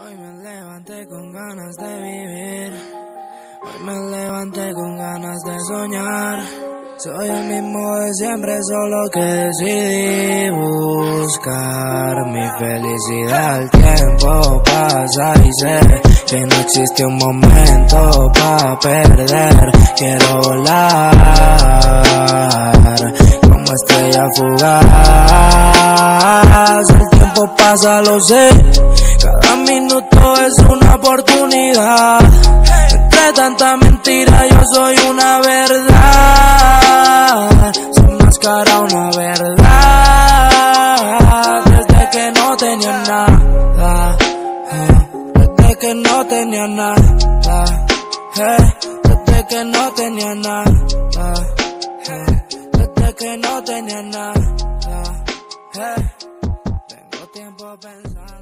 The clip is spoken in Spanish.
Hoy me levanté con ganas de vivir. Hoy me levanté con ganas de soñar. Soy el mismo de siempre, solo que decidí buscar mi felicidad. El tiempo pasa y sé que no existe un momento para perder. Quiero volar como estrella fugaz. El tiempo pasa, lo sé minuto es una oportunidad. Entre tanta mentira yo soy una verdad. Se enmascara una verdad. Desde que no tenía nada. Desde que no tenía nada. Desde que no tenía nada. Desde que no tenía nada. Tengo tiempo a pensar.